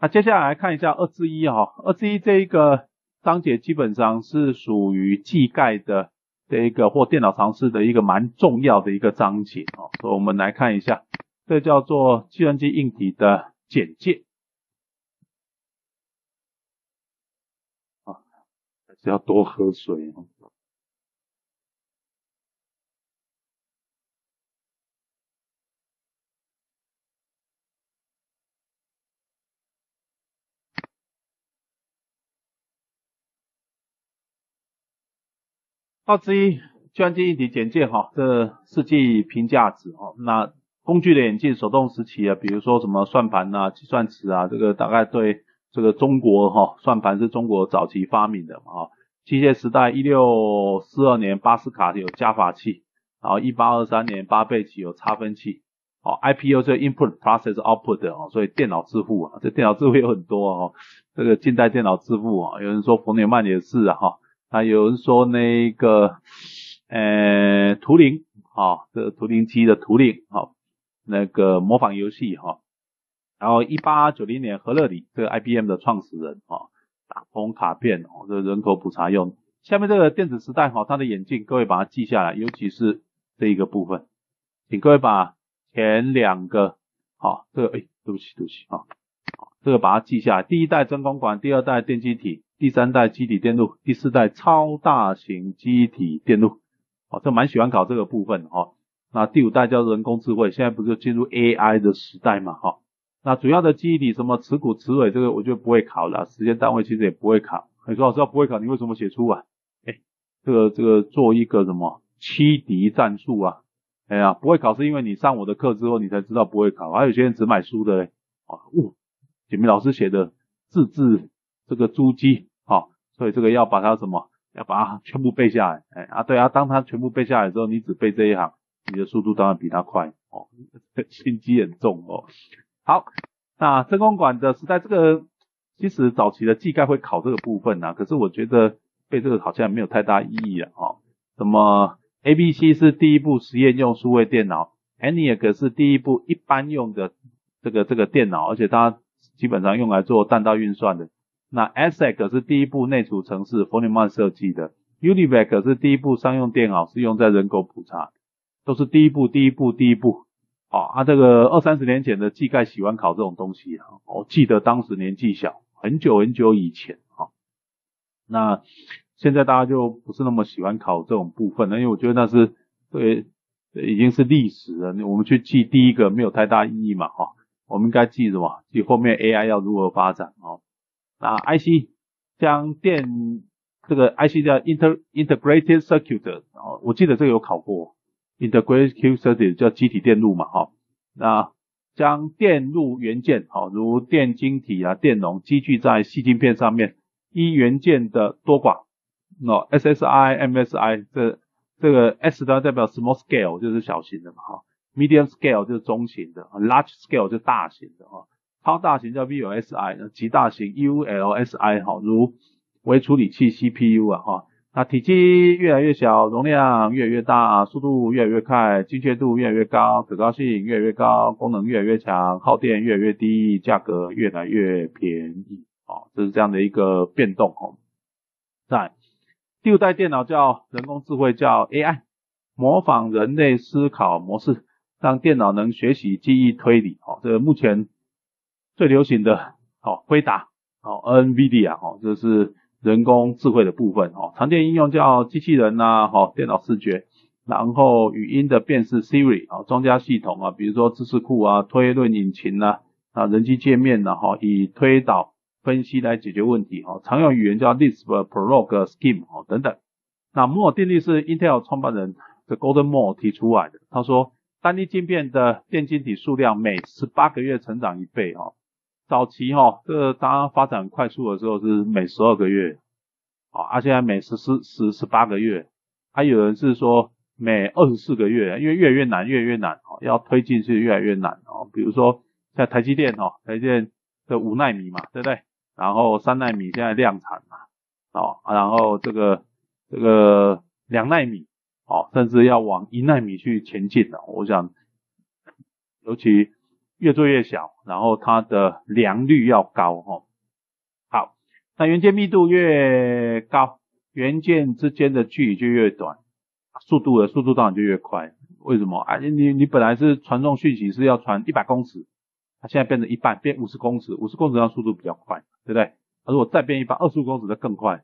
那接下来看一下二之一哈，二之一这一个章节基本上是属于技概的这一个或电脑常识的一个蛮重要的一个章节哦，所以我们来看一下，这叫做计算机硬体的简介。啊，还是要多喝水哦。二之一计算机一体简介哈，这四季评价值哈，那工具的演进，手动时期啊，比如说什么算盘啊、计算尺啊，这个大概对这个中国哈，算盘是中国早期发明的嘛哈。机械时代一六四二年巴斯卡有加法器，然后一八二三年巴贝奇有差分器，哦，IPU 是 Input Process Output 哦，所以电脑致富啊，这电脑致富有很多哦，这个近代电脑致富啊，有人说冯纽曼也是啊哈。啊，有人说那个，呃，图灵，哈，这个图灵机的图灵，哈，那个模仿游戏，哈，然后一八九零年，何乐里，这个 IBM 的创始人，哈，打通卡片，哦，这人口普查用。下面这个电子时代，哈，它的演进，各位把它记下来，尤其是这一个部分，请各位把前两个，好，这个，哎，对不起，对不起，啊，这个把它记下来，第一代真空管，第二代电机体。第三代机体电路，第四代超大型机体电路，哦，这蛮喜欢考这个部分哈。那第五代叫人工智慧，现在不是进入 AI 的时代嘛哈。那主要的记忆体什么磁骨、磁尾，这个我就不会考了，时间单位其实也不会考。你说老师要不会考，你为什么写出啊？哎，这个这个做一个什么七敌战术啊？哎呀，不会考是因为你上我的课之后你才知道不会考，还有些人只买书的嘞。啊，呜，简明老师写的字字这个珠玑。好，所以这个要把它什么，要把它全部背下来，哎啊对啊，当它全部背下来之后，你只背这一行，你的速度当然比它快哦，心机很重哦。好，那真空管的时代，这个其实早期的技概会考这个部分呐，可是我觉得背这个好像没有太大意义了哦。什么 A B C 是第一部实验用数位电脑，ENIAC 是第一部一般用的这个这个电脑，而且它基本上用来做弹道运算的。那 ASIC 是第一部内储程式，冯纽曼设计的；UNIVAC 是第一部商用电脑，是用在人口普查，都是第一步、第一步、第一步。哦，啊，这个二三十年前的技概喜欢考这种东西啊。我记得当时年纪小，很久很久以前啊。那现在大家就不是那么喜欢考这种部分了，因为我觉得那是对已经是历史了。我们去记第一个没有太大意义嘛，哈。我们应该记什么？记后面 AI 要如何发展哦。那，IC 将电这个 IC 叫 integrated circuit 哦，我记得这个有考过，integrated circuit 叫机体电路嘛，哈，那将电路元件，哦，如电晶体啊、电容积聚在细晶片上面，一元件的多寡，那 SSI、MSI 这这个 S 呢代表 small scale 就是小型的嘛，哈，medium scale 就是中型的，large scale 就是大型的，哈。超大型叫 VLSI，极大型 ULSI 哈，如微处理器 CPU 啊哈，那体积越来越小，容量越来越大，速度越来越快，精确度越来越高，可靠性越来越高，功能越来越强，耗电越来越低，价格越来越便宜啊，这是这样的一个变动哦。在第五代电脑叫人工智慧叫 AI，模仿人类思考模式，让电脑能学习、记忆、推理哦，这个目前。最流行的，哦，辉达，哦，NVIDIA，哦，这是人工智慧的部分，哦，常见应用叫机器人呐，好，电脑视觉，然后语音的辨识 Siri，哦，庄家系统啊，比如说知识库啊，推论引擎呐，啊，人机界面呐，哈，以推导分析来解决问题，哦，常用语言叫 Lisp、Prolog、Scheme，哦，等等。那摩尔定律是 Intel 创办人的 Golden Moore 提出来的，他说，单一晶片的电晶体数量每十八个月成长一倍，哦。早期哈，这个当发展快速的时候是每十二个月，啊，而现在每十四十十八个月，还有人是说每二十四个月，因为越来越难，越来越难，哦，要推进是越来越难，哦，比如说在台积电，哦，台积电的五纳米嘛，对不对？然后三纳米现在量产嘛，哦，然后这个这个两纳米，哦，甚至要往一纳米去前进了，我想，尤其。越做越小，然后它的良率要高哈。好，那元件密度越高，元件之间的距离就越短，速度的速度当然就越快。为什么啊？你你本来是传送讯息是要传一百公尺，它现在变成一半，变五十公尺，五十公尺上速度比较快，对不对？啊如果再变一半，二十五公尺的更快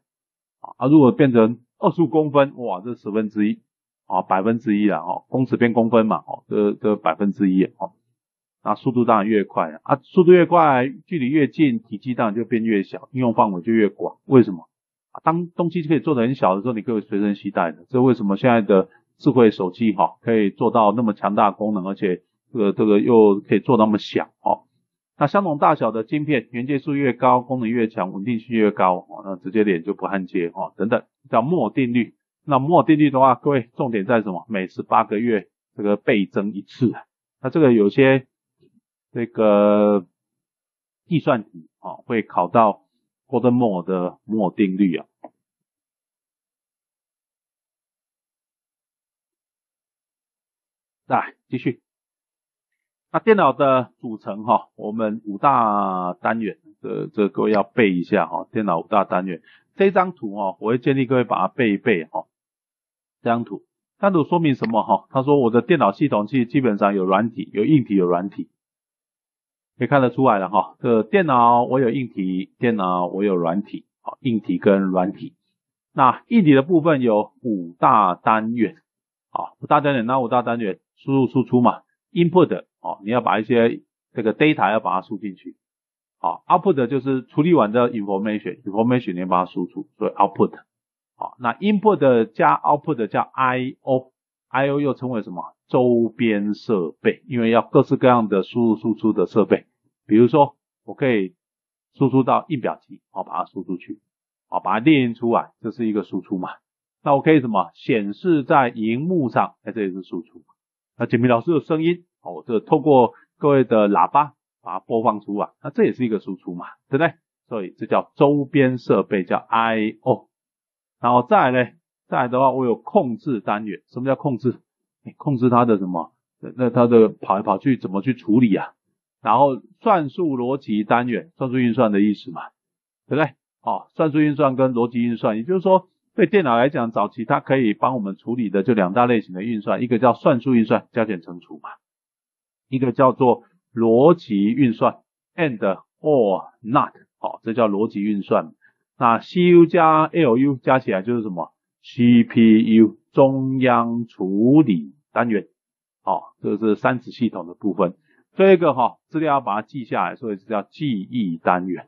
啊！如果变成二十五公分，哇，这十分之一啊，百分之一啊，哦，公尺变公分嘛，哦，这这百分之一哦，那速度当然越快啊，速度越快，距离越近，体积当然就变越小，应用范围就越广。为什么？当东西可以做的很小的时候，你可以随身携带的。这为什么现在的智慧手机哈可以做到那么强大功能，而且这个这个又可以做那么小哦？那相同大小的晶片，元件数越高，功能越强，稳定性越高，哦，那直接连就不焊接，哦，等等，叫摩尔定律。那摩尔定律的话，各位重点在什么？每十八个月这个倍增一次。那这个有些这个计算题啊，会考到 Gordon m o r e 的摩尔定律啊。来继续。那电脑的组成哈，我们五大单元，这这各位要背一下哈。电脑五大单元，这张图哈，我会建议各位把它背一背哈。这张图，这张图说明什么哈？他说我的电脑系统其实基本上有软体、有硬体、有软体，可以看得出来了哈。这电脑我有硬体，电脑我有软体，好，硬体跟软体。那硬体的部分有五大单元，好，五大单元，那五大单元？输入输出嘛，input。哦，你要把一些这个 data 要把它输进去，好，output 就是处理完的 information，information 你要把它输出，所以 output，好，那 input 加 output 叫 I/O，I/O 又称为什么？周边设备，因为要各式各样的输入输出的设备，比如说我可以输出到印表机，好，把它输出去，好，把它列印出来，这是一个输出嘛？那我可以什么？显示在荧幕上，哎，这也是输出。那简明老师的声音。哦，这透过各位的喇叭把它播放出来，那这也是一个输出嘛，对不对？所以这叫周边设备，叫 I/O。然后再来呢，再来的话，我有控制单元。什么叫控制？控制它的什么？那它的跑来跑去怎么去处理啊？然后算术逻辑单元，算术运算的意思嘛，对不对？哦，算术运算跟逻辑运算，也就是说，对电脑来讲，早期它可以帮我们处理的就两大类型的运算，一个叫算术运算，加减乘除嘛。一个叫做逻辑运算，and or not，好，这叫逻辑运算。那 C U 加 L U 加起来就是什么？C P U 中央处理单元，好，这个是三子系统的部分。这一个哈资料要把它记下来，所以是叫记忆单元。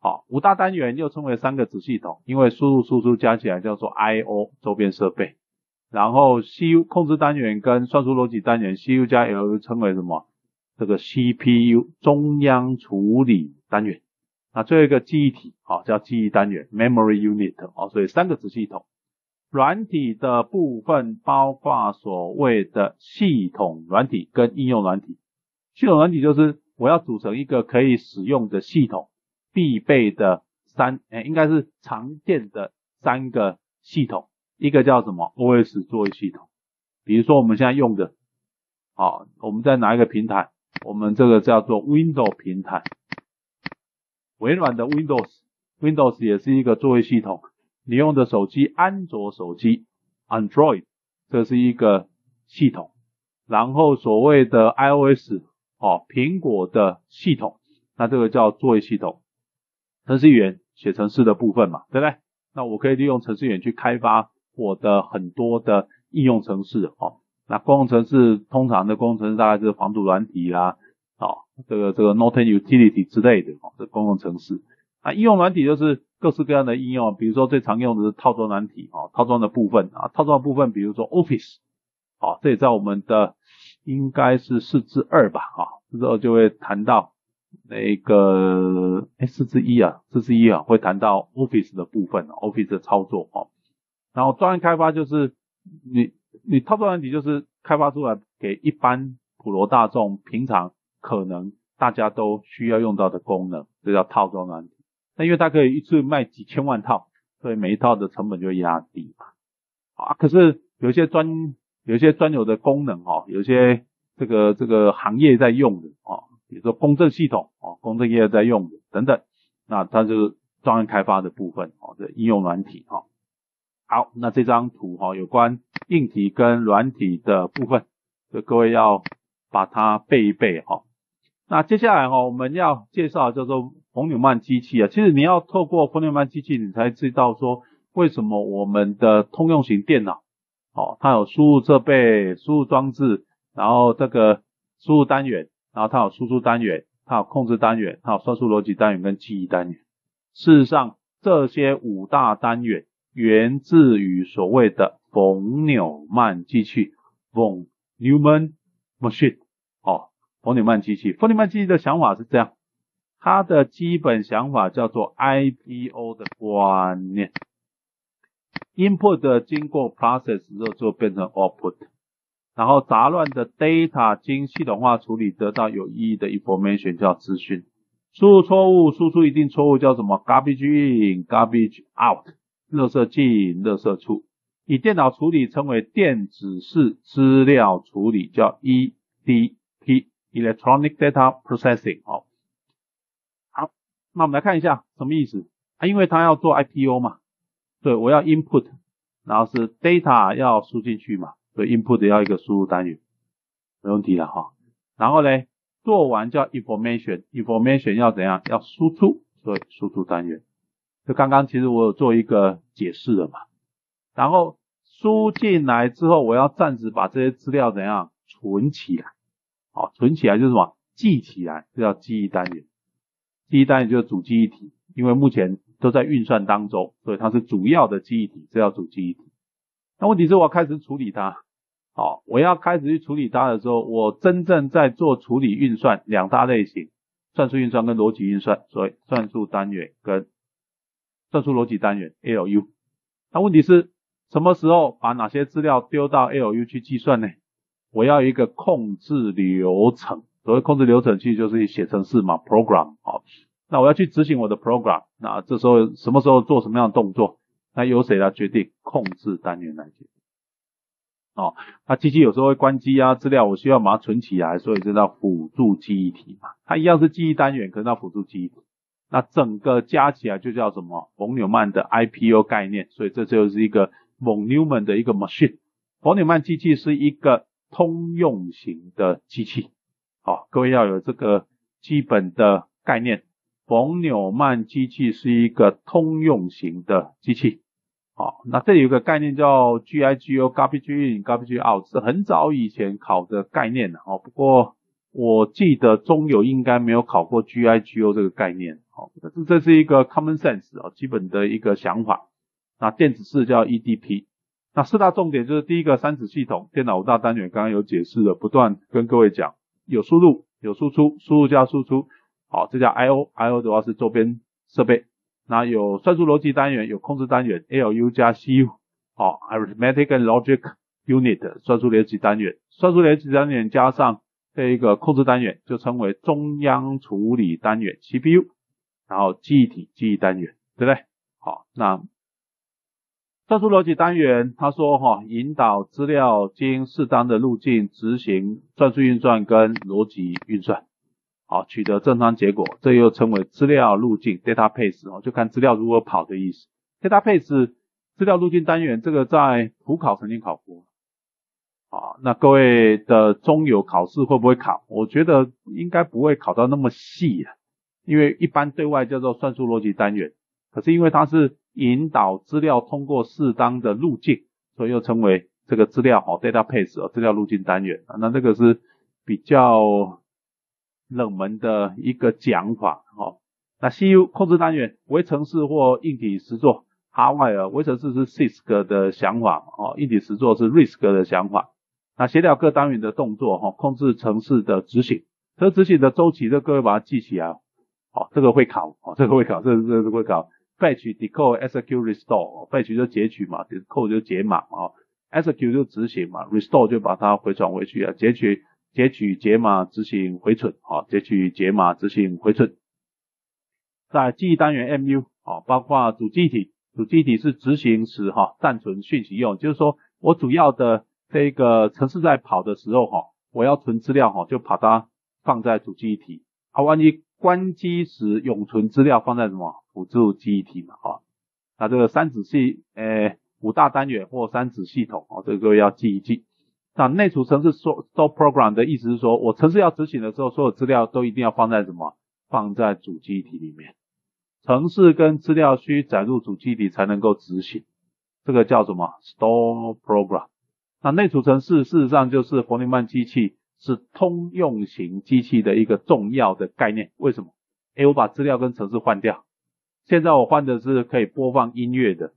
好，五大单元又称为三个子系统，因为输入输出加起来叫做 I O 周边设备。然后 C U 控制单元跟算术逻辑单元，C U 加 L U 称为什么？这个 C P U 中央处理单元。那最后一个记忆体，好叫记忆单元 Memory Unit。哦，所以三个子系统。软体的部分包括所谓的系统软体跟应用软体。系统软体就是我要组成一个可以使用的系统，必备的三，哎，应该是常见的三个系统。一个叫什么 OS 作业系统，比如说我们现在用的，好，我们在哪一个平台？我们这个叫做 Windows 平台，微软的 Windows，Windows 也是一个作业系统。你用的手机，安卓手机，Android，这是一个系统。然后所谓的 iOS，哦，苹果的系统，那这个叫作业系统。程序员写程式的部分嘛，对不对？那我可以利用程序员去开发。我的很多的应用程式哦，那公用程式通常的工程大概是防毒软体啦，这个这个 Norton Utility 之类的哦，这公用程式。啊，应用软体就是各式各样的应用，比如说最常用的是套装软体哦，套装的部分啊，套装的部分比如说 Office，好，这也在我们的应该是四至二吧，啊，四之后就会谈到那个哎四至一啊，四至一啊会谈到 Office 的部分，Office 的操作哦。然后专案开发就是你你套装软体就是开发出来给一般普罗大众平常可能大家都需要用到的功能，这叫套装软体。那因为它可以一次卖几千万套，所以每一套的成本就压低嘛。啊，可是有些专有些专有的功能哦，有些这个这个行业在用的哦，比如说公证系统哦，公证业在用的等等，那它就是专案开发的部分哦，这应用软体哈。好，那这张图哈，有关硬体跟软体的部分，所以各位要把它背一背哈。那接下来哈，我们要介绍叫做冯纽曼机器啊。其实你要透过冯纽曼机器，你才知道说为什么我们的通用型电脑哦，它有输入设备、输入装置，然后这个输入单元，然后它有输出单元，它有控制单元，它有算术逻辑单元跟记忆单元。事实上，这些五大单元源自于所谓的冯纽曼机器 （von Neumann Machine）。冯纽曼机器，冯纽曼机器的想法是这样，它的基本想法叫做 IPO 的观念，input 经过 process 之后就变成 output，然后杂乱的 data 经系统化处理得到有意义的 information 叫资讯，输入错误输出一定错误叫什么？Garbage in garbage out，垃圾进垃圾出，以电脑处理称为电子式资料处理叫 EDP。Electronic Data Processing，好，好，那我们来看一下什么意思啊？因为它要做 IPO 嘛，对，我要 input，然后是 data 要输进去嘛，所以 input 要一个输入单元，没问题了哈。然后呢，做完叫 information，information 要怎样？要输出，所以输出单元。就刚刚其实我有做一个解释了嘛。然后输进来之后，我要暂时把这些资料怎样存起来。好，存起来就是什么？记起来，这叫记忆单元。记忆单元就是主记忆体，因为目前都在运算当中，所以它是主要的记忆体，这叫主记忆体。那问题是我开始处理它，好，我要开始去处理它的时候，我真正在做处理运算两大类型，算术运算跟逻辑运算，所以算术单元跟算术逻辑单元 （ALU）。那问题是什么时候把哪些资料丢到 ALU 去计算呢？我要一个控制流程，所谓控制流程其实就是写程式嘛，program 好，那我要去执行我的 program，那这时候什么时候做什么样的动作，那由谁来决定？控制单元来决定。哦，那机器有时候会关机啊，资料我需要把它存起来，所以这叫辅助记忆体嘛，它一样是记忆单元，可是它辅助记忆，那整个加起来就叫什么？冯纽曼的 IPO 概念，所以这就是一个 von Neumann 的一个 machine，冯纽曼机器是一个。通用型的机器，好，各位要有这个基本的概念。冯纽曼机器是一个通用型的机器，好，那这有个概念叫 GIGO（Garbage In, Garbage Out），是很早以前考的概念，哦，不过我记得中游应该没有考过 GIGO 这个概念，好，这这是一个 common sense 啊，基本的一个想法。那电子式叫 EDP。那四大重点就是第一个三子系统，电脑五大单元，刚刚有解释了，不断跟各位讲，有输入有输出，输入加输出，好，这叫 I/O，I/O 的话是周边设备。那有算术逻辑单元，有控制单元，ALU 加 CU，好，Arithmetic and Logic Unit，算术逻辑单元，算术逻辑单元加上这一个控制单元，就称为中央处理单元 CPU，然后记忆体记忆单元，对不对？好，那。算术逻辑单元，他说哈，引导资料经适当的路径执行算术运算跟逻辑运算，好取得正常结果，这又称为资料路径 （database） 哦，就看资料如何跑的意思。database 资料路径单元，这个在普考曾经考过，啊，那各位的中有考试会不会考？我觉得应该不会考到那么细啊，因为一般对外叫做算术逻辑单元，可是因为它是。引导资料通过适当的路径，所以又称为这个资料哦，database 哦，资料路径单元啊。那这个是比较冷门的一个讲法哦。那 CU 控制单元，微程式或硬体实作，hardware 微程式是 CISC 的想法哦，硬体实作是 RISC 的想法。那协调各单元的动作哈，控制程式的执行，这执行的周期，这各位把它记起来哦。好，这个会考哦，这个会考，这个这个会考。Fetch decode execute restore，fetch 就截取嘛，decode 就解码嘛，execute 就执行嘛，restore 就把它回传回去啊，截取截取解码执行回存啊，截取解码执行回存。在记忆单元 MU 啊，包括主记忆体，主记忆体是执行时哈暂存讯息用，就是说我主要的这个程式在跑的时候哈，我要存资料哈，就把它放在主记忆体，啊，万一关机时永存资料放在什么辅助记忆体嘛，哈，那这个三子系，诶，五大单元或三子系统，哦，这个各位要记一记。那内储程式 store program 的意思是说，我程式要执行的时候，所有资料都一定要放在什么？放在主记忆体里面。程式跟资料需载入主记忆体才能够执行，这个叫什么？store program。那内储程式事实上就是弗里曼机器是通用型机器的一个重要的概念。为什么？哎，我把资料跟程式换掉，现在我换的是可以播放音乐的，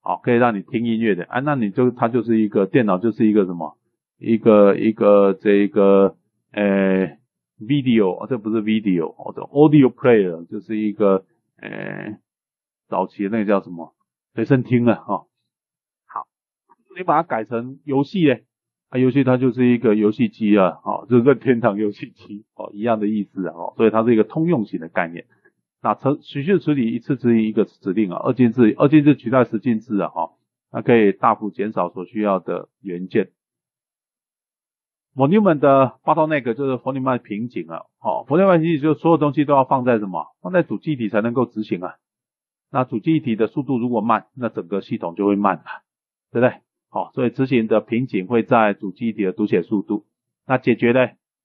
好，可以让你听音乐的，啊，那你就它就是一个电脑就是一个什么？一个一个这个呃 video，这不是 video，哦，这 audio player 就是一个呃早期那个叫什么随身听了哈。好，你把它改成游戏嘞，啊，游戏它就是一个游戏机啊，哦，就是天堂游戏机哦，一样的意思啊，哦，所以它是一个通用型的概念。那程持续处理一次执行一个指令啊，二进制，二进制取代十进制啊，哈，那可以大幅减少所需要的元件。弗里曼的 bottleneck 就是弗里曼瓶颈啊，好，弗里曼瓶颈就所有东西都要放在什么？放在主记忆体才能够执行啊。那主记忆体的速度如果慢，那整个系统就会慢了，对不对？好，所以执行的瓶颈会在主记忆体的读写速度。那解决呢？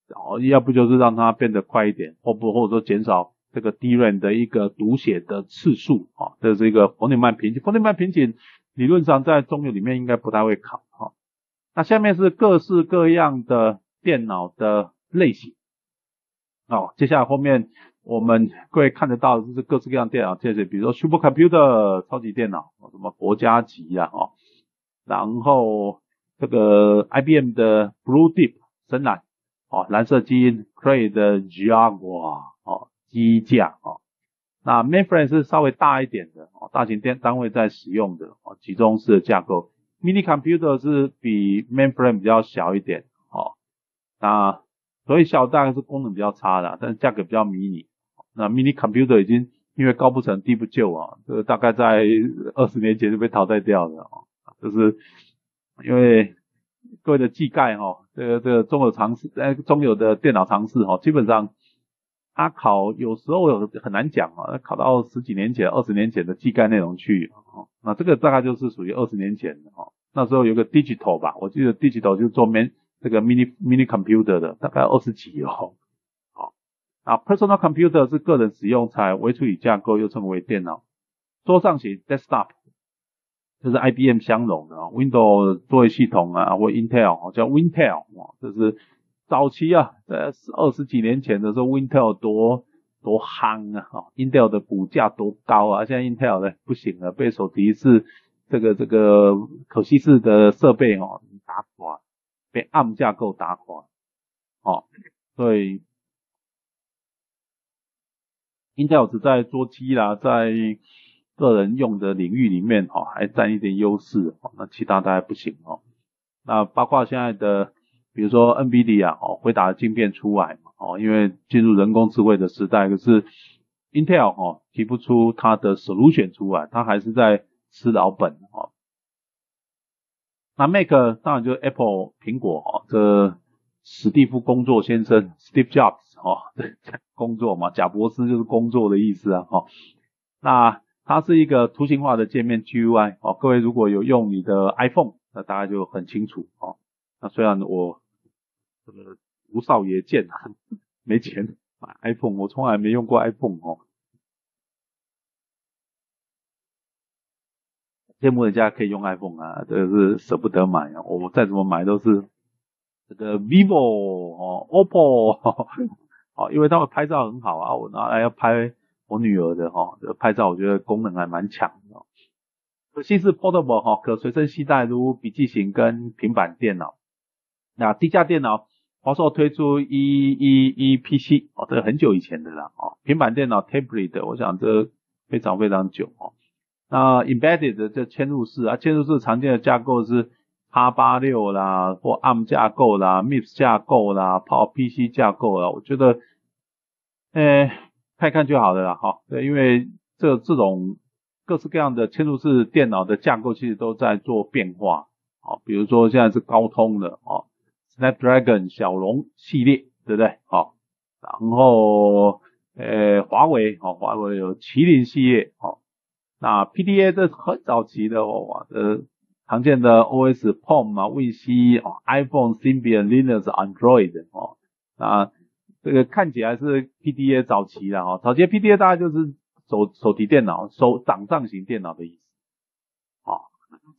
哦，要不就是让它变得快一点，或不或者说减少这个 DRAM 的一个读写的次数啊，这是一个弗里曼瓶颈。弗里曼瓶颈理论上在中游里面应该不太会考哈。那下面是各式各样的电脑的类型，哦，接下来后面我们各位看得到就是各式各样电脑，这些比如说 super computer 超级电脑，什么国家级呀，哦，然后这个 IBM 的 Blue Deep 深蓝，哦，蓝色基因 Cray 的 Jaguar，机架，哦，那 Mainframe 是稍微大一点的，哦，大型电单位在使用的，哦，集中式的架构。Mini computer 是比 mainframe 比较小一点，哦，那所以小大概是功能比较差的，但是价格比较迷你。那 Mini computer 已经因为高不成低不就啊，这个大概在二十年前就被淘汰掉了，哦，就是因为各位的技概哈，这个这个中有尝试，呃中有的电脑尝试哈，基本上。他考有时候有很难讲啊，考到十几年前、二十年前的技概内容去啊，那这个大概就是属于二十年前的哈。那时候有个 digital 吧，我记得 digital 就做 man 这个 mini mini computer 的，大概二十几哦。好，啊 personal computer 是个人使用才微处理架构，又称为电脑桌上型 desktop，就是 IBM 相容的啊，Windows 作为系统啊，或 Intel 叫 Intel，啊，这是。早期啊，在二十几年前的时候，Intel 多多夯啊，哈，Intel 的股价多高啊，现在 Intel 呢不行了，被手提式这个这个可惜式的设备哦打垮，被 ARM 架构打垮，哦，所以 Intel 只在桌机啦，在个人用的领域里面哦还占一点优势哦，那其他大概不行哦，那包括现在的。比如说 NVIDIA 哦，回答晶片出来嘛，哦，因为进入人工智慧的时代，可是 Intel 哦提不出它的 solution 出来，它还是在吃老本哦。那 Mac 当然就是 Apple 苹果哦，这史蒂夫工作先生 Steve Jobs 哦，工作嘛，贾博士就是工作的意思啊，哦，那它是一个图形化的界面 GUI 哦，各位如果有用你的 iPhone，那大家就很清楚哦。那虽然我这个吴少爷贱啊，没钱买 iPhone，我从来没用过 iPhone 哦。羡慕人家可以用 iPhone 啊，这个是舍不得买啊。我再怎么买都是这个 vivo 哦，OPPO 哦，因为他们拍照很好啊，我拿来要拍我女儿的哈，这拍照我觉得功能还蛮强的。可惜是 portable 哈，可随身携带，如笔记型跟平板电脑。那低价电脑，华硕推出 E E E P C，哦，这个很久以前的了哦。平板电脑 tablet，我想这非常非常久哦。那 embedded 的这嵌入式啊，嵌入式常见的架构是 x 八六啦，或 ARM 架构啦，MIPS 架构啦，PowerPC 架构啦。我觉得，呃，看看就好了啦，哈。对，因为这这种各式各样的嵌入式电脑的架构其实都在做变化，哦，比如说现在是高通的哦。Snapdragon 小龙系列，对不对？好，然后呃华为哦，华为有麒麟系列哦，那 PDA 这是很早期的哦，哇，这常见的 OS Palm 啊，Win 哦，iPhone、Symbian、Linux、Android 哦，那这个看起来是 PDA 早期的哈，早期 PDA 大概就是手手提电脑、手掌上型电脑的意思，啊，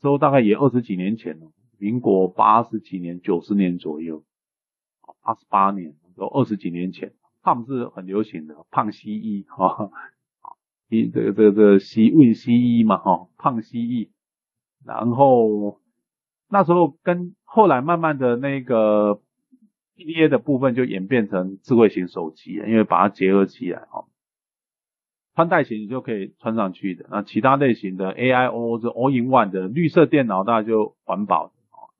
之大概也二十几年前了，民国八十几年、九十年左右，八十八年，都二十几年前胖是很流行的，胖西医哈，一这个这个这个西 Win 西医嘛哈，胖西医。然后那时候跟后来慢慢的那个 PDA 的部分就演变成智慧型手机，因为把它结合起来哈，穿戴型你就可以穿上去的。那其他类型的 AIO 是 All in One 的绿色电脑，大家就环保。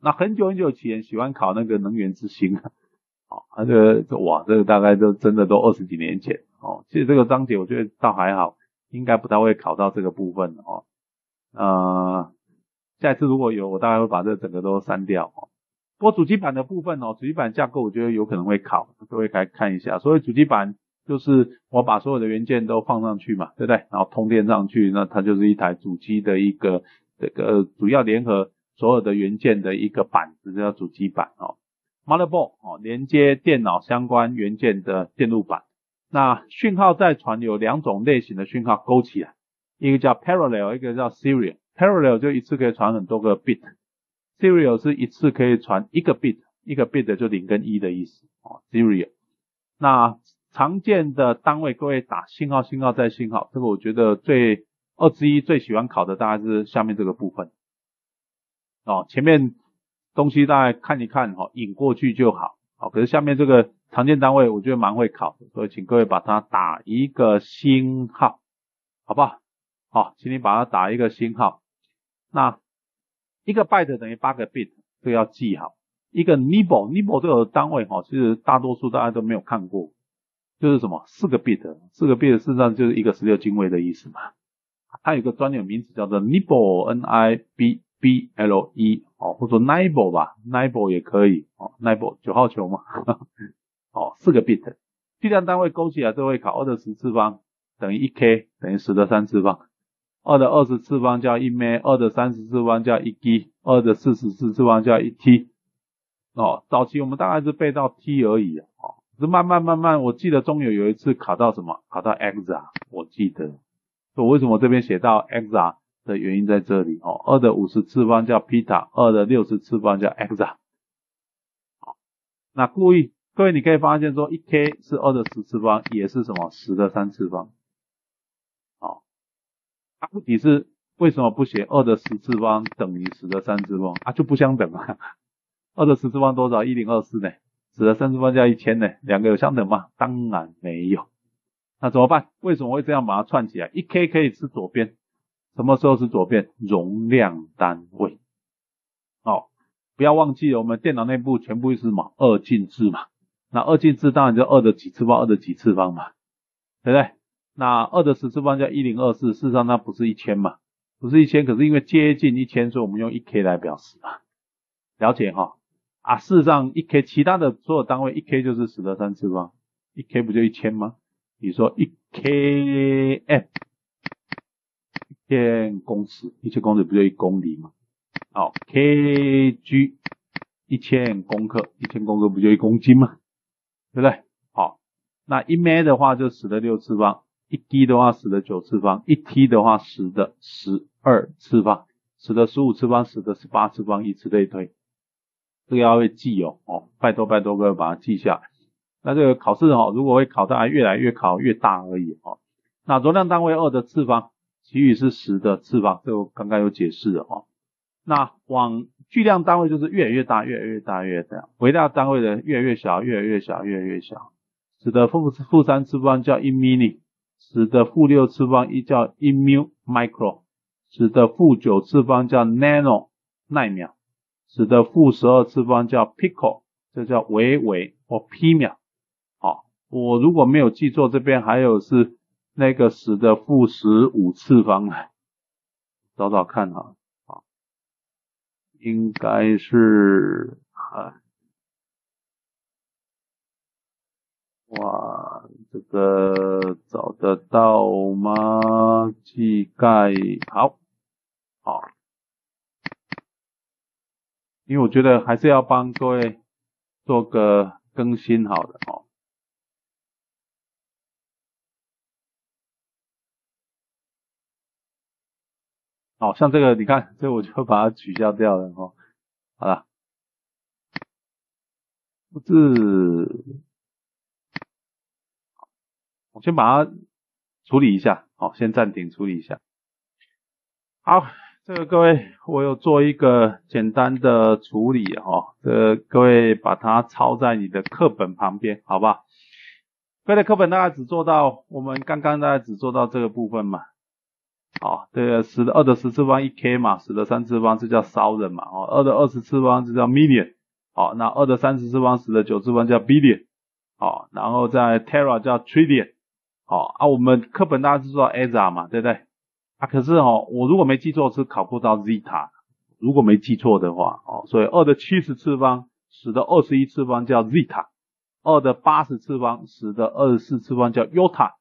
那很久很久以前喜欢考那个能源之星啊，哦，这个哇，这个大概都真的都二十几年前哦。其实这个章节我觉得倒还好，应该不太会考到这个部分哦，呃。下一次如果有，我大概会把这整个都删掉哦。不过主机板的部分哦，主机板架构我觉得有可能会考，各位可以看一下。所以主机板就是我把所有的元件都放上去嘛，对不对？然后通电上去，那它就是一台主机的一个这个主要联合所有的元件的一个板子，叫主机板哦。Motherboard 哦，连接电脑相关元件的电路板。那讯号在传有两种类型的讯号勾起来，一个叫 Parallel，一个叫 Serial。Parallel 就一次可以传很多个 bit，Serial 是一次可以传一个 bit，一个 bit 就零跟一的意思哦，Serial。那常见的单位，各位打信号、信号再信号，这个我觉得最二之一最喜欢考的大概是下面这个部分哦，前面东西大概看一看哈，引过去就好，好，可是下面这个常见单位我觉得蛮会考的，所以请各位把它打一个星号，好不好？好，请你把它打一个星号。那一个 byte 等于八个 bit，这个要记好。一个 nibble，nibble 这个单位哈，其实大多数大家都没有看过，就是什么四个 bit，四个 bit 事实上就是一个十六进位的意思嘛。它有个专有名词叫做 nibble，n i b b l e，哦，或者 nibble 吧，nibble 也可以，哦，nibble 九号球嘛，哦，四个 bit，计量单位勾起来就会考二的十次方等于一 k 等于十的三次方。二的二十次方叫一 m，二的三十次方叫一 g，二的四十四次方叫一 t。哦，早期我们大概是背到 t 而已，哦，是慢慢慢慢，我记得中有有一次考到什么，考到 x 啊，我记得。我为什么这边写到 x 啊的原因在这里哦，二的五十次方叫 p 塔，二的六十次方叫 x 啊。好，那故意各位你可以发现说，一 k 是二的十次方，也是什么十的三次方。它目的是为什么不写二的十次方等于十的三次方啊？就不相等啊。二的十次方多少？一零二四呢？十的三次方加一千呢？两个有相等吗？当然没有。那怎么办？为什么会这样把它串起来？一 k 可以是左边，什么时候是左边？容量单位。哦，不要忘记我们电脑内部全部是什么？二进制嘛。那二进制当然就二的几次方，二的几次方嘛，对不对？那二的十次方叫一零二四，事实上它不是一千嘛，不是一千，可是因为接近一千，所以我们用一 k 来表示嘛，了解哈？啊，事实上一 k 其他的所有单位一 k 就是十的三次方，一 k 不就一千吗？比如说一 km，千公尺，一千公尺不就一公里吗？好，kg，一千公克，一千公克不就一公斤吗？对不对？好，那一 m 的话就十的六次方。一滴的话，十的九次方；一 t 的话，十的十二次方；十的十五次方，十的十八次方，以此类推。这个要会记哦，哦，拜托拜托各位把它记下来。那这个考试哦，如果会考到越来越考越大而已哦。那容量单位二的次方，其余是十的次方，这个刚刚有解释的哦。那往巨量单位就是越来越大，越来越大，越大。微大单位的越来越小，越来越小，越来越小。使得负负三次方叫一 mini。十的负六次方一叫一 mu micro，使得负九次方叫 nano 奈秒，使得负十二次方叫 pico，这叫微微或 p 秒。好，我如果没有记错，这边还有是那个十的负十五次方来找找看哈，啊，应该是啊。哇，这个找得到吗？技盖好，好，因为我觉得还是要帮各位做个更新，好的哦。好像这个，你看，这我就把它取消掉了哦。好了，不是，我先把它处理一下，好，先暂停处理一下。好，这个各位，我有做一个简单的处理哈，这各位把它抄在你的课本旁边，好不好？各位的课本大概只做到我们刚刚大概只做到这个部分嘛。哦，这个十的二的十次方一 k 嘛，十的三次方这叫 thousand 嘛，哦，二的二十次方这叫 million，好，那二的三十次方，十的九次方叫 billion，好，然后在 tera 叫 trillion，好，啊，我们课本大家知道 e z a 嘛，对不对？啊，可是哦，我如果没记错是考不到 zeta，如果没记错的话，哦，所以二的七十次方，十的二十一次方叫 zeta，二的八十次方，十的二十四次方叫 yota，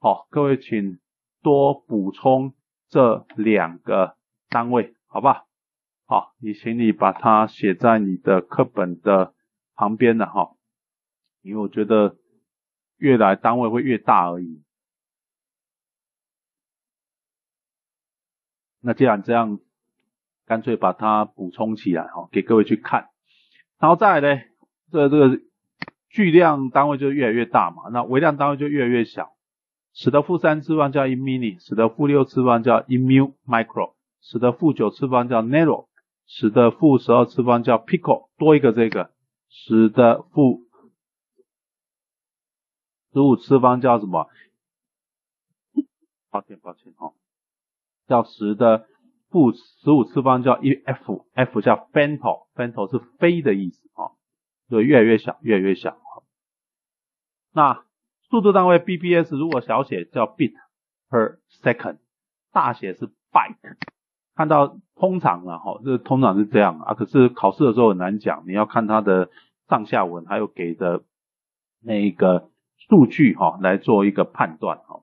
好，各位请多补充。这两个单位，好吧？好，你请你把它写在你的课本的旁边的哈，因为我觉得越来单位会越大而已。那既然这样，干脆把它补充起来哈，给各位去看。然后再来呢，这这个巨量单位就越来越大嘛，那微量单位就越来越小。使得负三次方叫 i mini，使得负六次方叫 i mu micro，使得负九次方叫 nano，十的负十二次方叫 pico，多一个这个，使得负十五次方叫什么？抱歉抱歉哦，叫十的负十五次方叫 e f，f 叫 femto，femto 是飞的意思啊，就越来越小，越来越小。那速度单位 bps 如果小写叫 bit per second，大写是 byte。看到通常啊，哈，这通常是这样啊。可是考试的时候很难讲，你要看它的上下文，还有给的那一个数据哈，来做一个判断哈。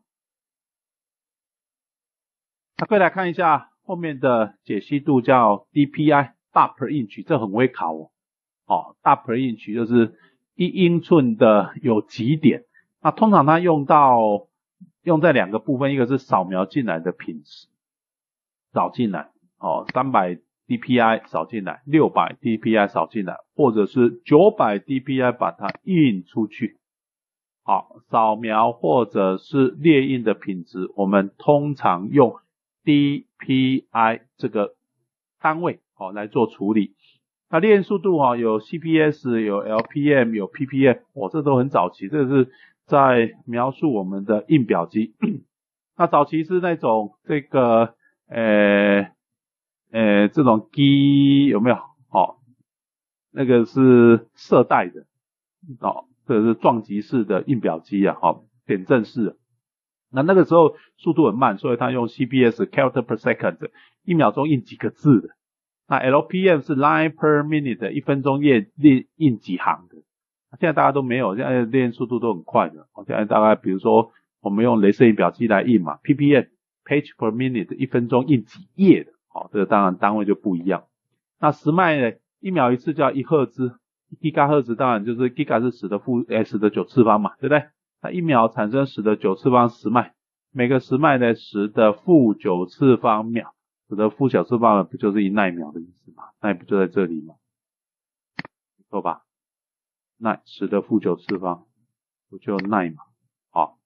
那再来看一下后面的解析度叫 dpi 大 per inch，这很会考哦。哦，大 per inch 就是一英寸的有几点。那通常它用到用在两个部分，一个是扫描进来的品质，扫进来，哦，三百 dpi 扫进来，六百 dpi 扫进来，或者是九百 dpi 把它印出去，好，扫描或者是列印的品质，我们通常用 dpi 这个单位，哦来做处理。那列印速度哈，有 cps，有 lpm，有 ppm，哦，这都很早期，这是。在描述我们的印表机，那早期是那种这个，呃，呃，这种机有没有？哦，那个是色带的，哦，这是撞击式的印表机啊，哦，点阵式。那那个时候速度很慢，所以它用 CPS（character per second），一秒钟印几个字的。那 LPM 是 line per minute，一分钟印印印几行的。现在大家都没有，现在练速度都很快的。现在大概比如说我们用镭射印表机来印嘛，ppm page per minute 一分钟印几页的，好，这个当然单位就不一样。那十脉呢，一秒一次叫一赫兹，giga 赫兹当然就是 giga 是十的负 s 的九次方嘛，对不对？那一秒产生十的九次方十脉，每个十脉呢十的负九次方秒，十的负九次方不就是一奈秒的意思嘛？那也不就在这里吗？错吧？奈十的负九次方，不就奈嘛？好，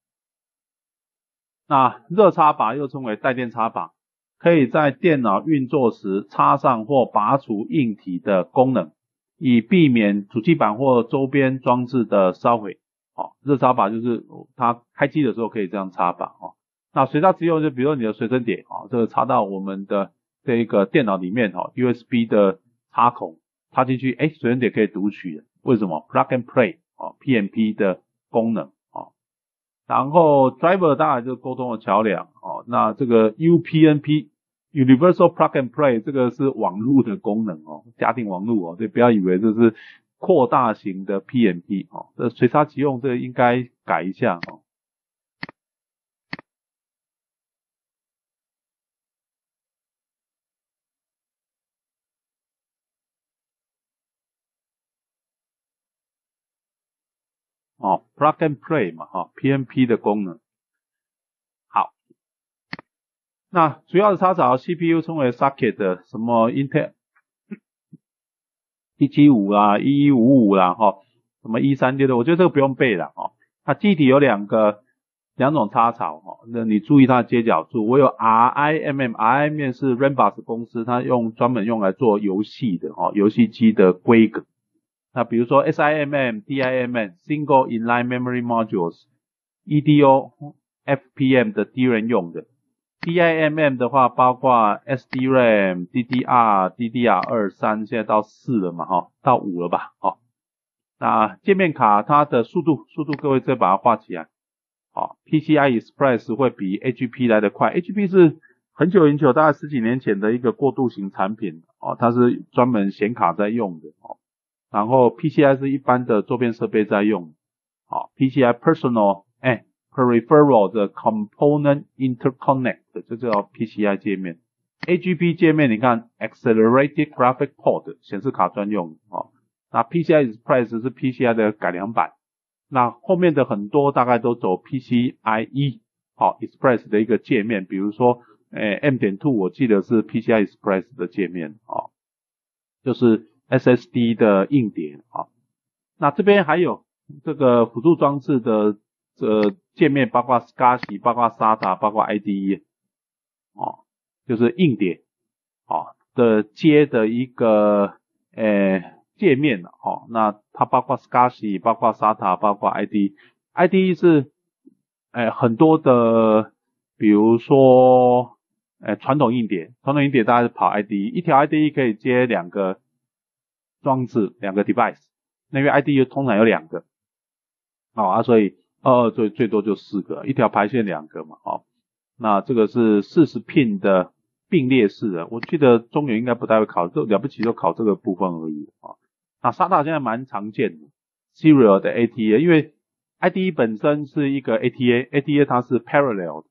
那热插拔又称为带电插拔，可以在电脑运作时插上或拔除硬体的功能，以避免主机板或周边装置的烧毁。好，热插拔就是它开机的时候可以这样插拔哦。那随插直用就比如说你的随身碟啊，这个插到我们的这一个电脑里面哈，USB 的插孔插进去，哎，随身碟可以读取的。为什么 plug and play 啊？PMP 的功能啊，然后 driver 当然就沟通的桥梁哦。那这个 UPnP Universal Plug and Play 这个是网络的功能哦，家庭网络哦，所以不要以为这是扩大型的 PMP 哦，这随插即用这个应该改一下哦。哦，plug and play 嘛，哈，PMP 的功能。好，那主要的插槽 CPU 称为 socket 的，什么 Intel 一七五啦，一一五五啦，哈，什么一三六的，我觉得这个不用背了，哦。它机体有两个两种插槽，哈，那你注意它的接角处，我有 RIMM，RIMM 是 Rambus 公司，它用专门用来做游戏的，哦，游戏机的规格。那比如说 SIMM、DIMM、Single Inline Memory Modules、EDO、FPM 的 dn 用的，DIMM 的话包括 SDRAM、DDR、DDR 二三，现在到四了嘛，哈，到五了吧，哦。那界面卡它的速度，速度各位再把它画起来，好，PCI Express 会比 HP 来的快，HP 是很久很久，大概十几年前的一个过渡型产品，哦，它是专门显卡在用的，哦。然后 PCI 是一般的周边设备在用，好，PCI Personal 哎 Peripheral 的 Component Interconnect 这叫 PCI 界面，AGP 界面你看 Accelerated Graphic Port 显示卡专用，哦，那 PCI Express 是 PCI 的改良版，那后面的很多大概都走 PCIe 好 Express 的一个界面，比如说哎 M 点 Two 我记得是 PCI Express 的界面，哦，就是。SSD 的硬碟啊，那这边还有这个辅助装置的这界面，包括 SCSI，包括 SATA，包括 IDE，哦，就是硬碟，哦的接的一个呃界面哦，那它包括 SCSI，包括 SATA，包括 IDE，IDE 是呃很多的，比如说哎传统硬碟，传统硬碟大概是跑 IDE，一条 IDE 可以接两个。装置两个 device，那个 IDE 通常有两个，好啊，所以二二最最多就四个，一条排线两个嘛，哦，那这个是四十 pin 的并列式的，我记得中原应该不太会考，就了不起就考这个部分而已啊。那 SATA 现在蛮常见的，serial 的 ATA，因为 IDE 本身是一个 ATA，ATA 它是 parallel 的，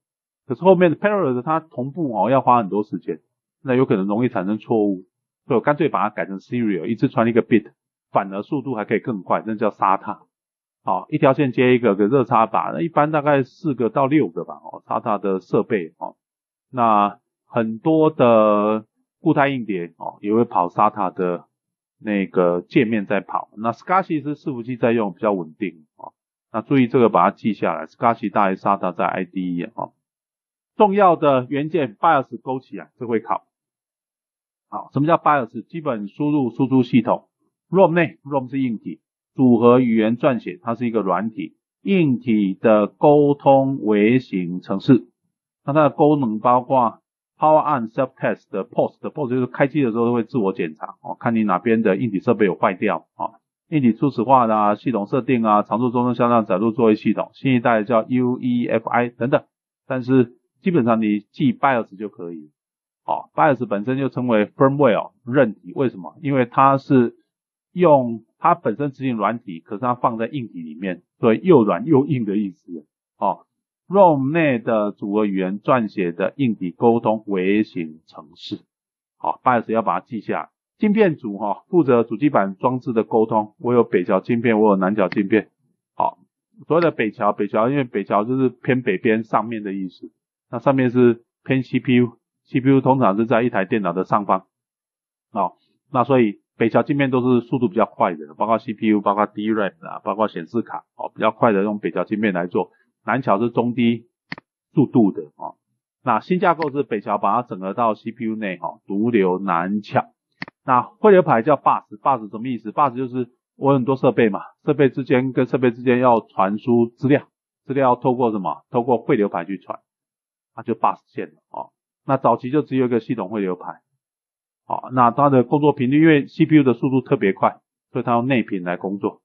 可是后面的 parallel 它同步哦要花很多时间，那有可能容易产生错误。所以我干脆把它改成 serial，一次传一个 bit，反而速度还可以更快，那叫 SATA。好，一条线接一个个热插拔，那一般大概四个到六个吧。哦，SATA 的设备哦，那很多的固态硬碟哦也会跑 SATA 的那个界面在跑。那 SCSI 是伺服器在用，比较稳定哦。那注意这个把它记下来，SCSI 大于 SATA 在 IDE 哦。重要的元件 BIOS 勾起来，这会考。好，什么叫 BIOS？基本输入输出系统。ROM 内，ROM 是硬体，组合语言撰写，它是一个软体。硬体的沟通微型程式，那它的功能包括 Power On Self Test 的 Post，Post 就是开机的时候会自我检查，哦，看你哪边的硬体设备有坏掉，啊，硬体初始化的系统设定啊，常驻、中枢、向上、载入作业系统，新一代叫 UEFI 等等。但是基本上你记 BIOS 就可以。哦，BIOS 本身就称为 firmware 韧体，为什么？因为它是用它本身执行软体，可是它放在硬体里面，所以又软又硬的意思。哦，ROM 内的组合语言撰写的硬体沟通微型程式。好，BIOS 要把它记下。晶片组哈负责主机板装置的沟通，我有北桥晶片，我有南桥晶片。好，所谓的北桥，北桥因为北桥就是偏北边上面的意思，那上面是偏 CPU。CPU 通常是在一台电脑的上方，哦，那所以北桥镜片都是速度比较快的，包括 CPU，包括 DRAM 啊，包括显示卡，哦，比较快的用北桥镜片来做。南桥是中低速度的，哦，那新架构是北桥把它整合到 CPU 内，哦，独流南桥。那汇流排叫 bus，bus 什么意思？bus 就是我很多设备嘛，设备之间跟设备之间要传输资料，资料要透过什么？透过汇流排去传，那就 bus 线了，哦。那早期就只有一个系统会流排，好，那它的工作频率，因为 CPU 的速度特别快，所以它用内屏来工作，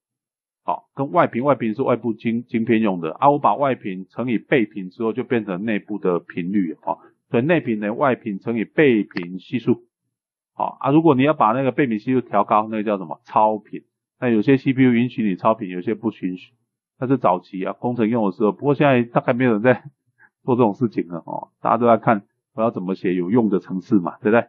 好，跟外屏，外屏是外部晶晶片用的，啊，我把外屏乘以背频之后，就变成内部的频率，啊，所以内屏的外屏乘以背频系数，好，啊，如果你要把那个背频系数调高，那个叫什么？超频，那有些 CPU 允许你超频，有些不允许。那是早期啊，工程用的时候。不过现在大概没有人在 做这种事情了。哦，大家都在看我要怎么写有用的程式嘛，对不对？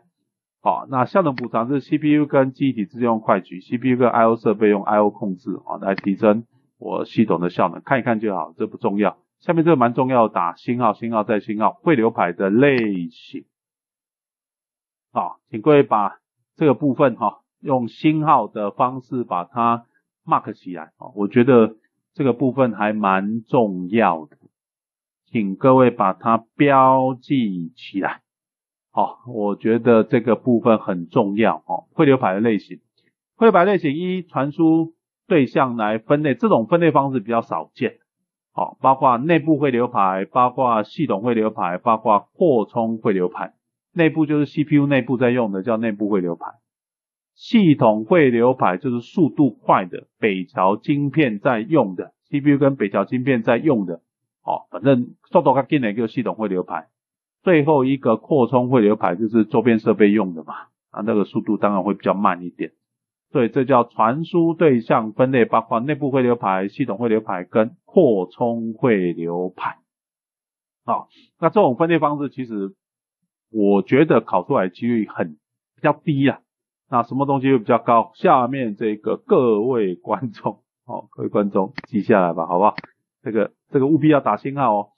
好，那效能补偿是 CPU 跟记忆体之间用快取，CPU 跟 I/O 设备用 I/O 控制啊，来提升我系统的效能。看一看就好，这不重要。下面这个蛮重要，打星号，星号再星号，汇流排的类型。好，请各位把这个部分哈，用星号的方式把它 mark 起来啊，我觉得这个部分还蛮重要的，请各位把它标记起来。好，我觉得这个部分很重要哦。汇流排的类型，汇流排类型一传输对象来分类，这种分类方式比较少见。好，包括内部汇流排，包括系统汇流排，包括扩充汇流排。内部就是 CPU 内部在用的，叫内部汇流排。系统汇流排就是速度快的北桥晶片在用的，CPU 跟北桥晶片在用的。哦，反正速度较紧的叫系统汇流排。最后一个扩充汇流排就是周边设备用的嘛，啊，那个速度当然会比较慢一点，所以这叫传输对象分类，包括内部汇流排、系统汇流排跟扩充汇流排。好，那这种分类方式其实我觉得考出来几率很比较低啊。那什么东西会比较高？下面这个各位观众，好，各位观众记下来吧，好不好？这个这个务必要打星号哦。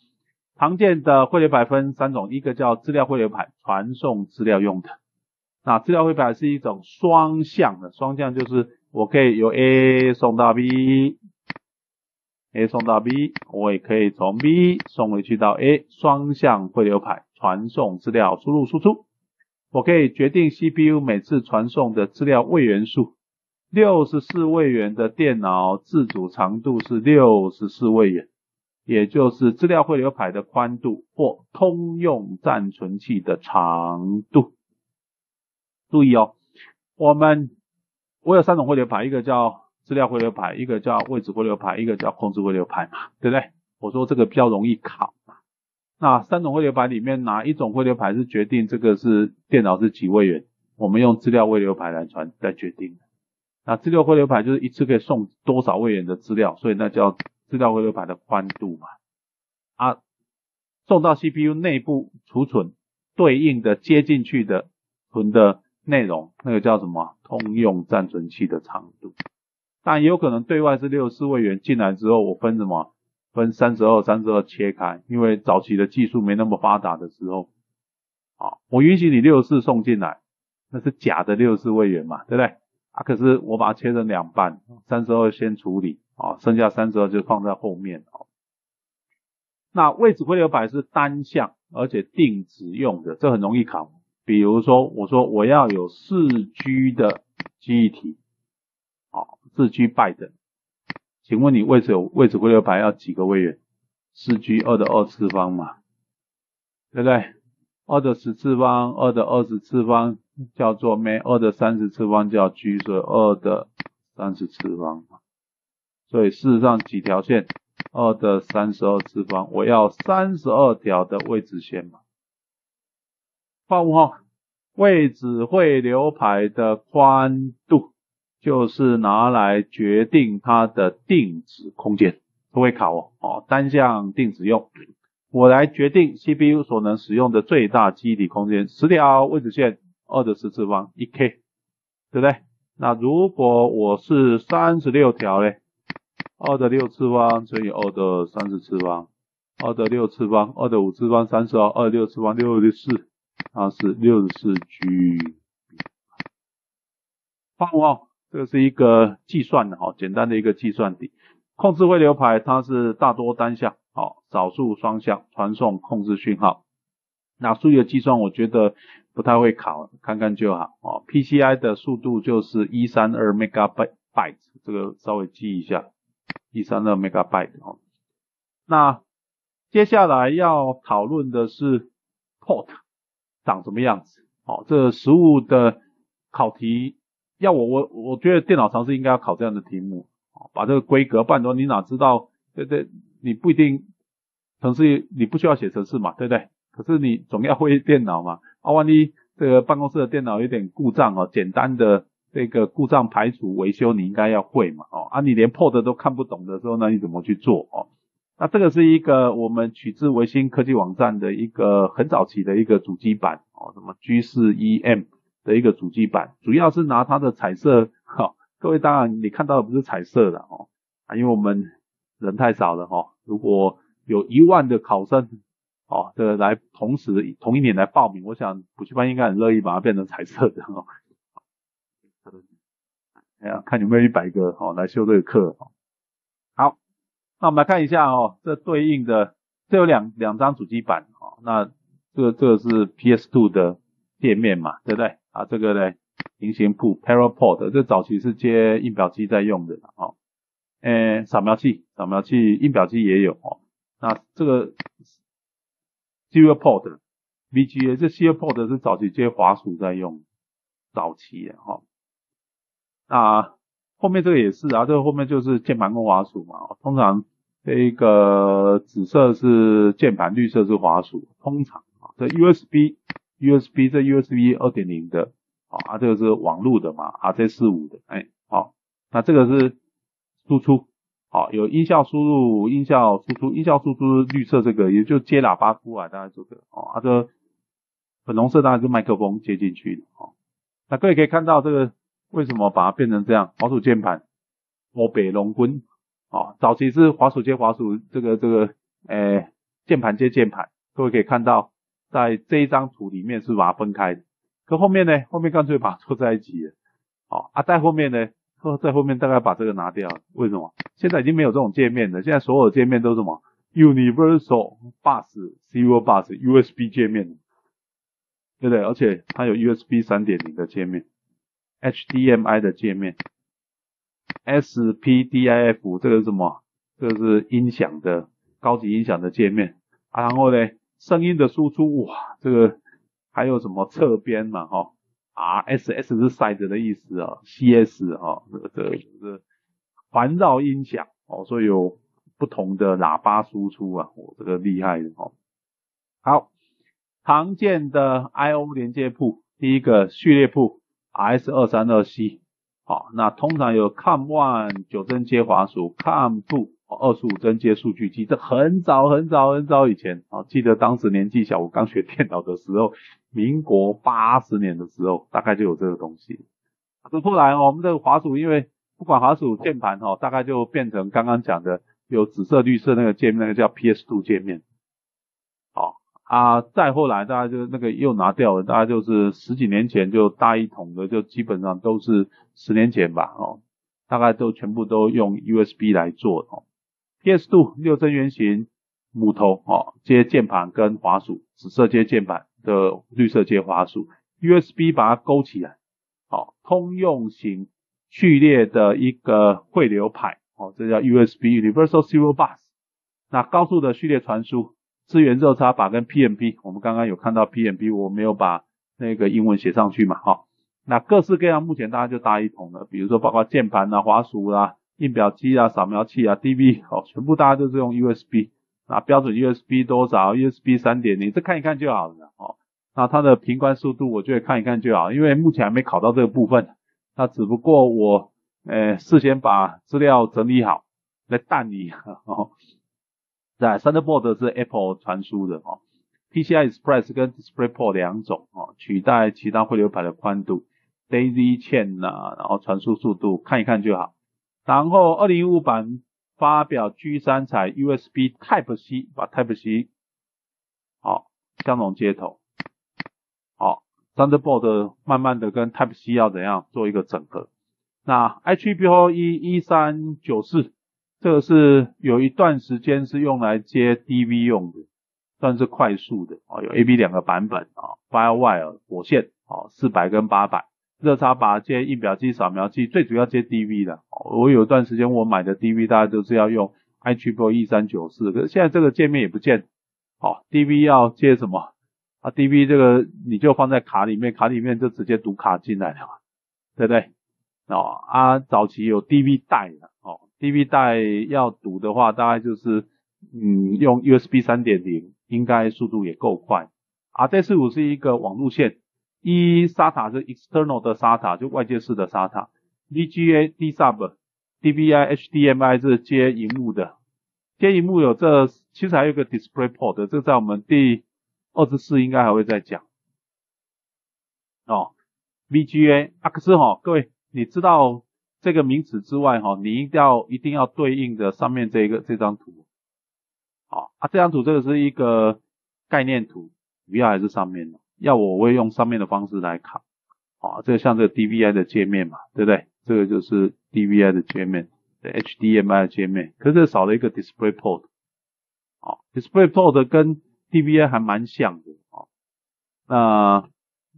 常见的汇流排分三种，一个叫资料汇流排，传送资料用的。那资料汇流排是一种双向的，双向就是我可以由 A 送到 B，A 送到 B，我也可以从 B 送回去到 A，双向汇流排传送资料输入输出。我可以决定 CPU 每次传送的资料位元数，六十四位元的电脑自主长度是六十四位元。也就是资料汇流排的宽度或通用暂存器的长度。注意哦，我们我有三种汇流排，一个叫资料汇流排，一个叫位置汇流排，一个叫控制汇流排嘛，对不对？我说这个比较容易考嘛。那三种汇流排里面哪一种汇流排是决定这个是电脑是几位元？我们用资料汇流排来传来决定的。那资料汇流排就是一次可以送多少位元的资料，所以那叫。资料汇流排的宽度嘛，啊，送到 CPU 内部储存对应的接进去的存的内容，那个叫什么？通用暂存器的长度。但也有可能对外是六十四位元进来之后，我分什么？分三十二、三十二切开，因为早期的技术没那么发达的时候，啊，我允许你六十四送进来，那是假的六十四位元嘛，对不对？啊，可是我把它切成两半，三十二先处理。啊，剩下三十二就放在后面哦。那位置汇流排是单向而且定值用的，这很容易考。比如说，我说我要有四 G 的记忆体，好，四 G byte，请问你位置有位置汇流排要几个位元？四 G 二的二次方嘛，对不对？二的十次方，二的二十次方叫做每二的三十次方叫 G，所以二的三十次方。所以事实上几条线，二的三十二次方，我要三十二条的位置线嘛。括弧号，位置汇流排的宽度就是拿来决定它的定值空间，不会考哦。哦，单向定值用，我来决定 CPU 所能使用的最大记忆体空间，十条位置线，二的十次方，一 K，对不对？那如果我是三十六条嘞？二的六次方乘以二的三十次方，二的六次方，二的五次方三十二，二六次方六十四，它是六十四 G。括弧号，这个是一个计算的哈，简单的一个计算题。控制汇流排它是大多单向，好，少数双向传送控制讯号。那数学计算我觉得不太会考，看看就好哦。PCI 的速度就是一三二 megabyte，这个稍微记一下。一三二 megabyte 哦，那接下来要讨论的是 port 长什么样子？哦，这实物的考题要我我我觉得电脑常识应该要考这样的题目，把这个规格办多，你哪知道？对对，你不一定程式你不需要写程式嘛，对不对？可是你总要会电脑嘛，啊，万一这个办公室的电脑有点故障哦，简单的这个故障排除维修你应该要会嘛，哦，啊，你连 port 都看不懂的时候，那你怎么去做哦？那这个是一个我们取自维新科技网站的一个很早期的一个主机板哦，什么 G4EM 的一个主机板，主要是拿它的彩色，哈，各位当然你看到的不是彩色的哦，啊，因为我们人太少了哈，如果有一万的考生哦，这个来同时同一年来报名，我想补习班应该很乐意把它变成彩色的哦。哎呀，看有没有一百个哦来修这个课哦。好，那我们来看一下哦，这对应的这有两两张主机板哦，那这个这个是 PS2 的界面嘛，对不对？啊，这个呢平行铺 Paraport，这早期是接印表机在用的哦。诶，扫描器，扫描器印表机也有哦。那这个 Serial Port VGA，这 Serial Port 是早期接滑鼠在用，早期的哈。那后面这个也是啊，这个后面就是键盘跟滑鼠嘛。通常这一个紫色是键盘，绿色是滑鼠。通常啊，这 USB USB 这 USB 二点零的啊，这个是网路的嘛，RJ 四五的，哎，好，那这个是输出，好，有音效输入，音效输出，音效输出绿色这个也就接喇叭出来，大概这个哦，啊这粉红色当然是麦克风接进去的哦。那各位可以看到这个。为什么把它变成这样？滑鼠键盘，我北龙棍，哦，早期是滑鼠接滑鼠，这个这个，诶，键盘接键盘，各位可以看到，在这一张图里面是把它分开的，可后面呢，后面干脆把它凑在一起了，哦，啊，在后面呢，在后面大概把这个拿掉，为什么？现在已经没有这种界面了，现在所有界面都是什么？Universal Bus Serial Bus USB 界面，对不对？而且它有 USB 三点零的界面。HDMI 的界面，SPDIF 这个是什么？这个是音响的高级音响的界面。然后呢，声音的输出，哇，这个还有什么侧边嘛？哈，RSS 是 side 的意思啊，CS 啊，这个这个是环绕音响哦，所以有不同的喇叭输出啊，我这个厉害的哦。好，常见的 I/O 连接铺，第一个序列铺。RS 二三二 C，好，那通常有 COM one 九针接滑鼠，COM two 二十五针接数据机，这很早很早很早以前，啊，记得当时年纪小，我刚学电脑的时候，民国八十年的时候，大概就有这个东西。这后来我们的滑鼠，因为不管滑鼠键盘哈，大概就变成刚刚讲的有紫色绿色那个界面，那个叫 PS two 界面。啊，再后来大家就那个又拿掉了，大家就是十几年前就大一统的，就基本上都是十年前吧，哦，大概都全部都用 USB 来做哦。PS2 六针圆形母头哦，接键盘跟滑鼠，紫色接键盘的，绿色接滑鼠，USB 把它勾起来，哦，通用型序列的一个汇流排，哦，这叫 USB Universal Serial Bus，那高速的序列传输。资源热插拔跟 PMP，我们刚刚有看到 PMP，我没有把那个英文写上去嘛，哈。那各式各样，目前大家就大一统了，比如说包括键盘啊、滑鼠啊、印表机啊、扫描器啊、DV，哦，全部大家都是用 USB，那标准 USB 多少？USB 三点零，这看一看就好了，哦。那它的频宽速度，我觉得看一看就好，因为目前还没考到这个部分，那只不过我，呃，事先把资料整理好来带你，哦。在 Thunderbolt 是 Apple 传输的哦，PCI Express 跟 DisplayPort 两种哦，取代其他汇流盘的宽度，Daisy Chain 呐，然后传输速度看一看就好。然后2015版发表 G3 彩 USB Type C，把 Type C 好相容接头，好 Thunderbolt 慢慢的跟 Type C 要怎样做一个整合。那 HBOE 一三九四。这个是有一段时间是用来接 DV 用的，算是快速的啊，有 AB 两个版本啊，FireWire 火线啊，四百跟八百，热插拔接印表机、扫描器，最主要接 DV 的。我有一段时间我买的 DV 大家都是要用 iTrip 三九四，可是现在这个界面也不见，好，DV 要接什么啊？DV 这个你就放在卡里面，卡里面就直接读卡进来了嘛，对不对？哦啊，早期有 DV 带的哦。DV 带要读的话，大概就是嗯用 USB 三点零，应该速度也够快。啊，这四五是一个网路线，E SATA 是 external 的 SATA，就外界式的 SATA。VGA D sub DVI HDMI 是接荧幕的，接荧幕有这其实还有个 DisplayPort，这在我们第二十四应该还会再讲。哦，VGA 啊，可是哈，各位你知道这个名词之外哈，你一定要一定要对应的上面这个这张图。好啊，这张图这个是一个概念图，主要还是上面的。要我会用上面的方式来考。啊，这个像这个 DVI 的界面嘛，对不对？这个就是 DVI 的界面，HDMI 的界面，可是少了一个 DisplayPort。好，DisplayPort 跟 DVI 还蛮像的，哦，那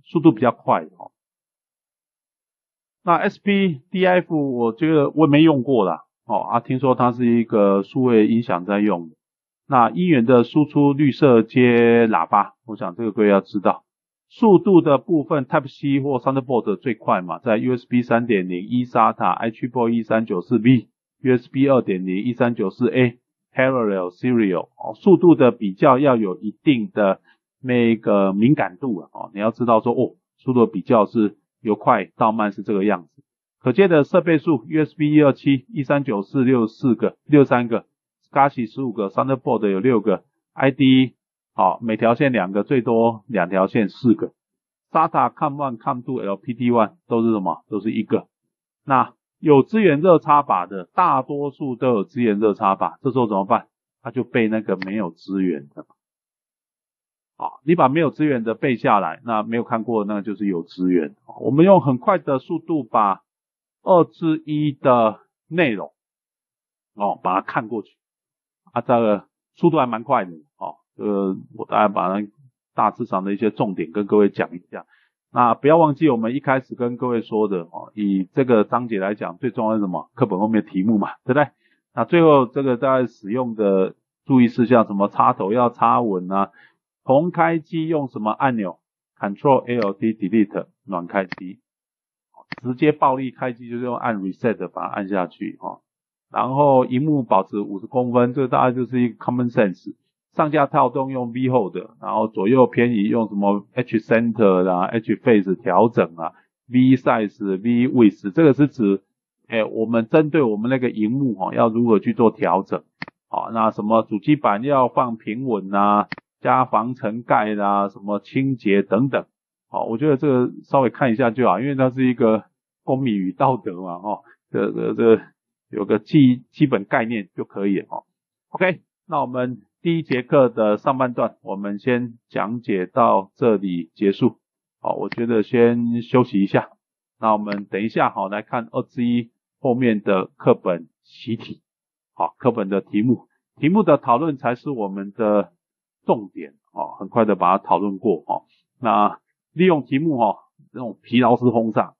速度比较快，哦。那 SPDIF 我觉得我也没用过啦，哦啊，听说它是一个数位音响在用。那音源的输出绿色接喇叭，我想这个各位要知道。速度的部分，Type C 或 Thunderbolt 最快嘛，在 USB 3.0、eSATA、IEEE 139.4B、USB 2.0、139.4A、Parallel、Serial 哦，速度的比较要有一定的那个敏感度啊，哦，你要知道说哦，速度比较是由快到慢是这个样子。可见的设备数，USB 127、139.4六四个，六三个，SCSI 十五个，Thunderbolt 有六个，ID。好，每条线两个，最多两条线四个。SATA、COM one、COM two、LPD one 都是什么？都是一个。那有资源热插拔的，大多数都有资源热插拔，这时候怎么办？它就背那个没有资源的。好，你把没有资源的背下来，那没有看过那就是有资源。我们用很快的速度把二之一的内容哦，把它看过去。啊，这个速度还蛮快的。呃，我大概把那大致上的一些重点跟各位讲一下。那不要忘记我们一开始跟各位说的哦，以这个章节来讲，最重要是什么？课本后面题目嘛，对不对？那最后这个大家使用的注意事项，什么插头要插稳啊？重开机用什么按钮？Control L D Delete 暖开机。直接暴力开机就是用按 Reset 把它按下去哦。然后荧幕保持五十公分，这个大概就是一个 Common Sense。上下跳动用 V Hold，然后左右偏移用什么 H Center 啦、H Face 调整啊、V Size、V Width，这个是指，哎，我们针对我们那个荧幕哈，要如何去做调整？好，那什么主机板要放平稳啊，加防尘盖啦，什么清洁等等。好，我觉得这个稍微看一下就好，因为它是一个公民与道德嘛，哈，这这这有个基基本概念就可以了。哦。OK，那我们。第一节课的上半段，我们先讲解到这里结束。好，我觉得先休息一下。那我们等一下，好来看二之一后面的课本习题。好，课本的题目，题目的讨论才是我们的重点。哦，很快的把它讨论过。哦，那利用题目，哈，那种疲劳式轰炸，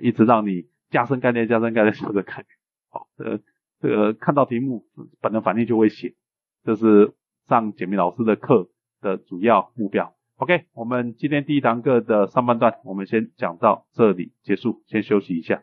一直让你加深概念、加深概念、加深概念。好，呃，这个看到题目，本能反应就会写，这是。上简明老师的课的主要目标。OK，我们今天第一堂课的上半段，我们先讲到这里结束，先休息一下。